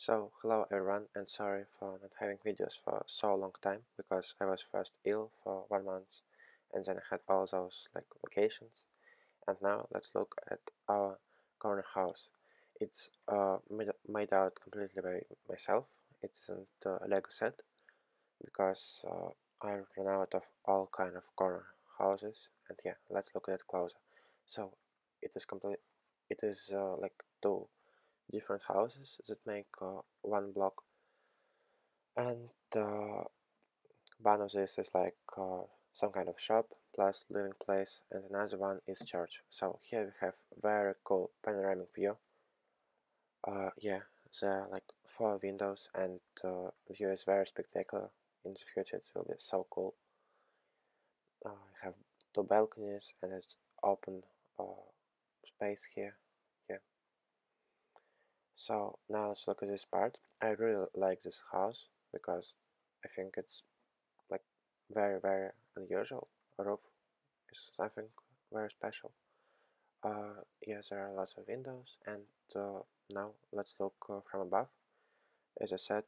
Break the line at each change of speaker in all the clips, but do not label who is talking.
So, hello everyone and sorry for not having videos for so long time because I was first ill for one month and then I had all those like vacations and now let's look at our corner house. It's uh, made, made out completely by myself, it isn't a Lego set because uh, I ran out of all kind of corner houses and yeah, let's look at it closer. So it is complete, it is uh, like two different houses that make uh, one block. And uh, one of these is like uh, some kind of shop plus living place and another one is church. So here we have very cool panoramic view. Uh, yeah there are like four windows and uh, view is very spectacular. In the future it will be so cool. Uh, I have two balconies and it's open uh, space here so now let's look at this part. I really like this house because I think it's like very very unusual. A roof is something very special. Uh, yes, there are lots of windows and uh, now let's look uh, from above. As I said,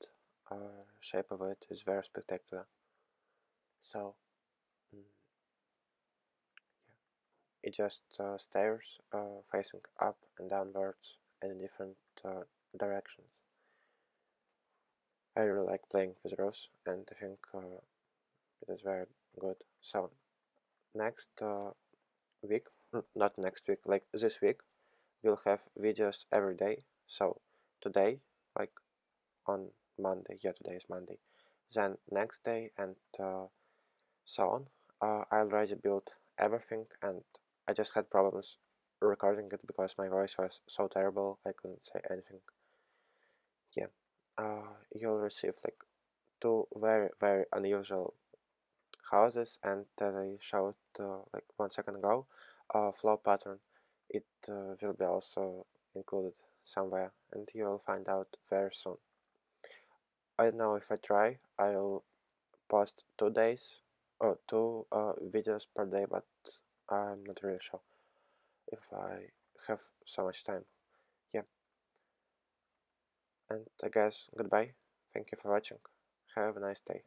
uh, shape of it is very spectacular. So, mm, yeah. it just uh, stairs uh, facing up and downwards in different uh, directions. I really like playing with rows and I think uh, it is very good. So next uh, week, not next week, like this week, we'll have videos every day. So today, like on Monday, yeah today is Monday, then next day and uh, so on. Uh, I already built everything and I just had problems recording it because my voice was so terrible I couldn't say anything. Yeah, uh, you'll receive like two very very unusual houses and as I showed uh, like one second ago, a flow pattern. It uh, will be also included somewhere and you will find out very soon. I don't know if I try, I'll post two days or two uh, videos per day but I'm not really sure if I have so much time. Yeah. And I guess goodbye. Thank you for watching. Have a nice day.